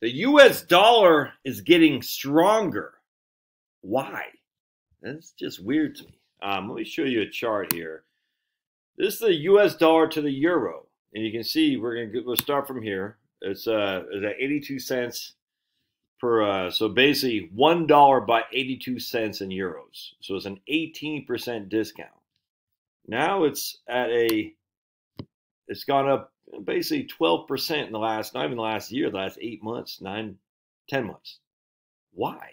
The US dollar is getting stronger. Why? That's just weird to me. Um, let me show you a chart here. This is the US dollar to the euro. And you can see we're going to we'll start from here. It's uh it's at 82 cents per uh, so basically one dollar by 82 cents in euros. So it's an 18% discount. Now it's at a it's gone up basically 12% in the last not even the last year, the last eight months, nine, ten months. Why?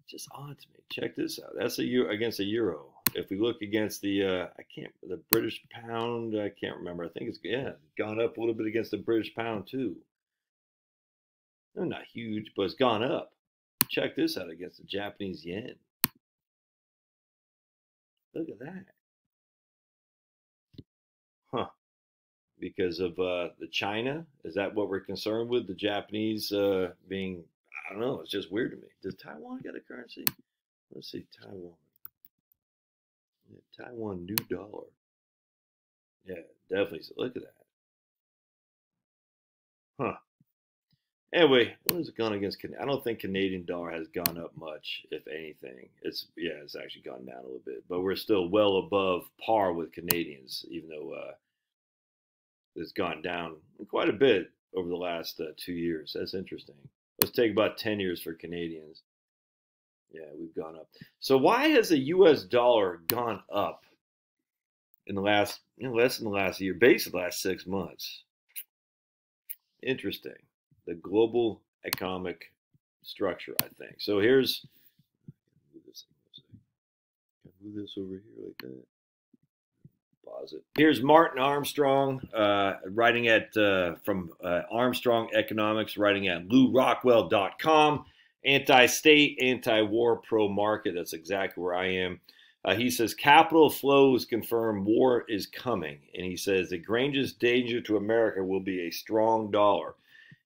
It's just odd to me. Check this out. That's a euro against a euro. If we look against the uh, I can't the British pound, I can't remember. I think it's yeah, gone up a little bit against the British pound too. They're not huge, but it's gone up. Check this out against the Japanese yen. Look at that. Huh. Because of uh, the China? Is that what we're concerned with? The Japanese uh, being, I don't know, it's just weird to me. Does Taiwan get a currency? Let's see, Taiwan. Yeah, Taiwan new dollar. Yeah, definitely. Look at that. Huh. Anyway, what has it gone against? I don't think Canadian dollar has gone up much, if anything. It's yeah, it's actually gone down a little bit, but we're still well above par with Canadians, even though uh, it's gone down quite a bit over the last uh, two years. That's interesting. Let's take about ten years for Canadians. Yeah, we've gone up. So why has the U.S. dollar gone up in the last, you know, less than the last year, basically the last six months? Interesting the global economic structure, I think. So here's move this over here like that. Here's Martin Armstrong uh, writing at uh, from uh, Armstrong Economics, writing at lewrockwell.com. Anti-state, anti-war, pro-market. That's exactly where I am. Uh, he says capital flows confirm war is coming, and he says the greatest danger to America will be a strong dollar.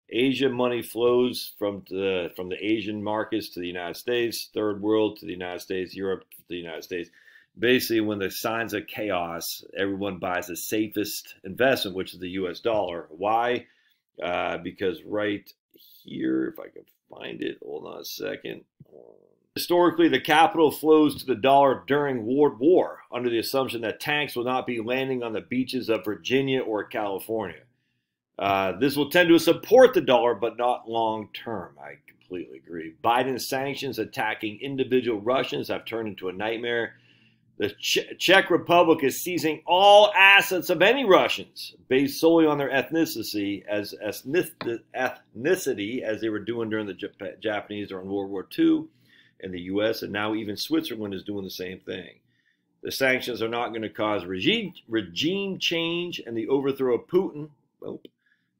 Asia money flows from the from the Asian markets to the United States, third world to the United States, Europe to the United States. Basically, when the signs of chaos, everyone buys the safest investment, which is the U.S. dollar. Why? Uh, because right here, if I can find it, hold on a second. Historically, the capital flows to the dollar during World War under the assumption that tanks will not be landing on the beaches of Virginia or California. Uh, this will tend to support the dollar, but not long term. I completely agree. Biden's sanctions attacking individual Russians have turned into a nightmare. The Czech Republic is seizing all assets of any Russians based solely on their ethnicity, as ethnicity as they were doing during the Jap- Japanese during World War II in the U.S. And now even Switzerland is doing the same thing. The sanctions are not going to cause regime regime change and the overthrow of Putin. Well,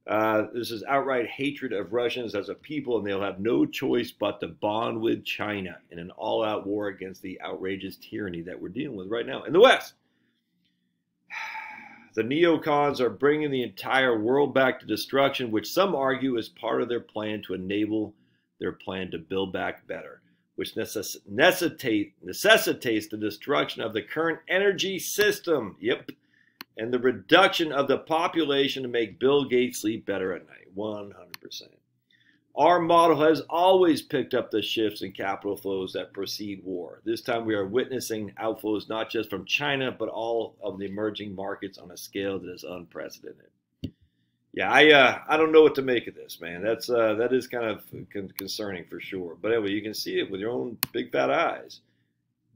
uh, this is outright hatred of Russians as a people, and they'll have no choice but to bond with China in an all out war against the outrageous tyranny that we're dealing with right now in the West. The neocons are bringing the entire world back to destruction, which some argue is part of their plan to enable their plan to build back better, which necess- necessitate, necessitates the destruction of the current energy system. Yep and the reduction of the population to make Bill Gates sleep better at night. 100%. Our model has always picked up the shifts in capital flows that precede war. This time we are witnessing outflows not just from China, but all of the emerging markets on a scale that is unprecedented. Yeah, I uh, I don't know what to make of this, man. That's uh, that is kind of concerning for sure. But anyway, you can see it with your own big fat eyes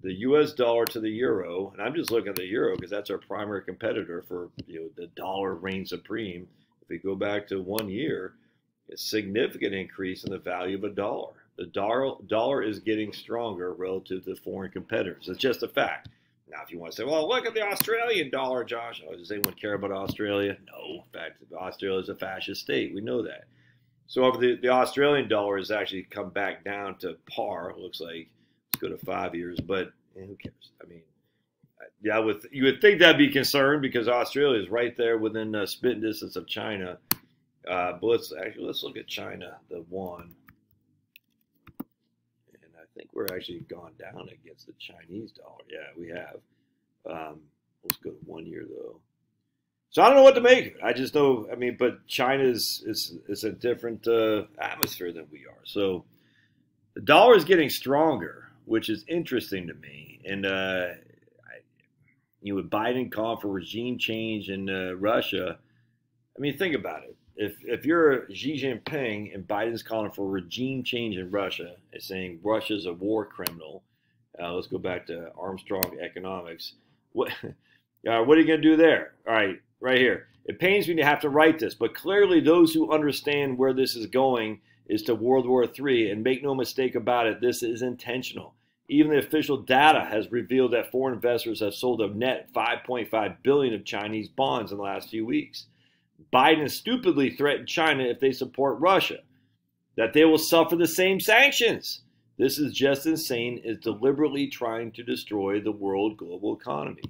the U.S. dollar to the euro, and I'm just looking at the euro because that's our primary competitor for you know the dollar reigns supreme. If we go back to one year, a significant increase in the value of a dollar. The dollar dollar is getting stronger relative to foreign competitors. It's just a fact. Now, if you want to say, well, look at the Australian dollar, Josh. Oh, does anyone care about Australia? No. In fact, Australia is a fascist state. We know that. So the, the Australian dollar has actually come back down to par, it looks like go to five years, but who cares? I mean, yeah, with you would think that'd be concerned because Australia is right there within uh, spitting distance of China. Uh, but let's actually let's look at China, the one, and I think we're actually gone down against the Chinese dollar. Yeah, we have. Um, let's go to one year though. So I don't know what to make of it. I just know. I mean, but China is is is a different uh, atmosphere than we are. So the dollar is getting stronger, which is interesting to me. And uh, I, you know, with Biden calling for regime change in uh, Russia, I mean, think about it. If if you're Xi Jinping and Biden's calling for regime change in Russia and saying Russia's a war criminal, uh, let's go back to Armstrong economics. What? Uh, what are you going to do there? All right, right here. It pains me to have to write this, but clearly those who understand where this is going is to World War III, and make no mistake about it, this is intentional. Even the official data has revealed that foreign investors have sold a net 5.5 billion of Chinese bonds in the last few weeks. Biden stupidly threatened China if they support Russia, that they will suffer the same sanctions. This is just insane, is deliberately trying to destroy the world global economy.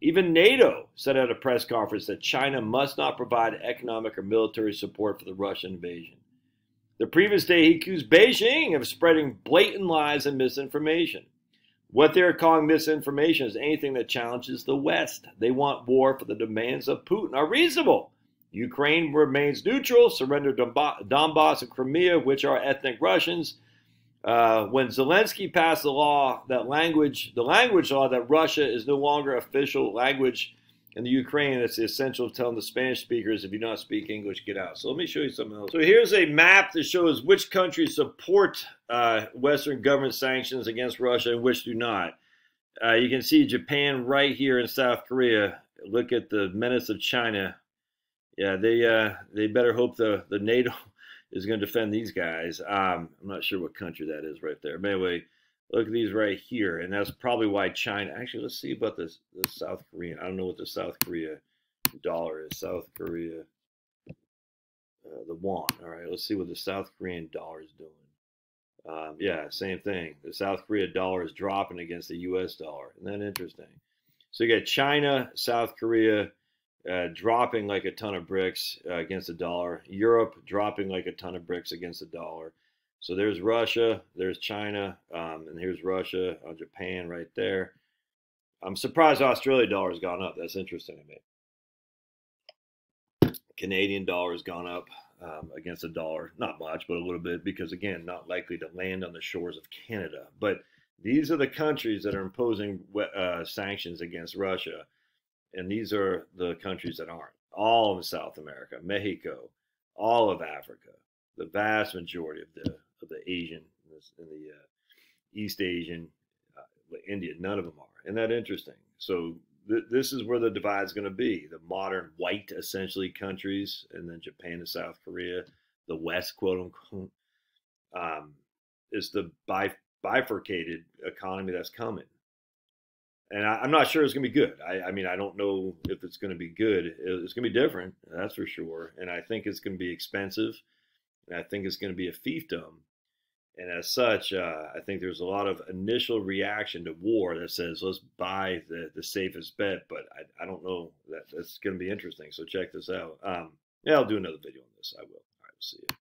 Even NATO said at a press conference that China must not provide economic or military support for the Russian invasion. The previous day, he accused Beijing of spreading blatant lies and misinformation. What they're calling misinformation is anything that challenges the West. They want war for the demands of Putin are reasonable. Ukraine remains neutral, surrender Donbass and Crimea, which are ethnic Russians, uh, when Zelensky passed the law that language, the language law that Russia is no longer official language in the Ukraine, it's the essential to telling the Spanish speakers if you don't speak English, get out. So let me show you something else. So here's a map that shows which countries support uh, Western government sanctions against Russia and which do not. Uh, you can see Japan right here in South Korea. Look at the menace of China. Yeah, they uh, they better hope the the NATO is going to defend these guys. Um, I'm not sure what country that is right there. But anyway, look at these right here. And that's probably why China, actually, let's see about this, the South Korean. I don't know what the South Korea dollar is. South Korea, uh, the won. All right, let's see what the South Korean dollar is doing. Um, yeah, same thing. The South Korea dollar is dropping against the U.S. dollar. Isn't that interesting? So you got China, South Korea, uh, dropping like a ton of bricks uh, against the dollar. Europe dropping like a ton of bricks against the dollar. So there's Russia, there's China, um, and here's Russia, uh, Japan right there. I'm surprised Australia dollar has gone up. That's interesting to me. Canadian dollar has gone up um, against the dollar, not much, but a little bit, because again, not likely to land on the shores of Canada. But these are the countries that are imposing uh, sanctions against Russia and these are the countries that aren't. All of South America, Mexico, all of Africa, the vast majority of the of the Asian and the uh, East Asian, uh, India, none of them are. Isn't that interesting? So th- this is where the divide is going to be: the modern white, essentially, countries, and then Japan and South Korea, the West, quote unquote, um, is the bifurcated economy that's coming and I, am not sure it's going to be good. I, I, mean, I don't know if it's going to be good. It's going to be different, that's for sure. And I think it's going to be expensive, and I think it's going to be a fiefdom. And as such, uh, I think there's a lot of initial reaction to war that says, let's buy the, the safest bet. But I, I don't know that that's going to be interesting. So check this out. Um, yeah, I'll do another video on this. I will. All right, we'll see you.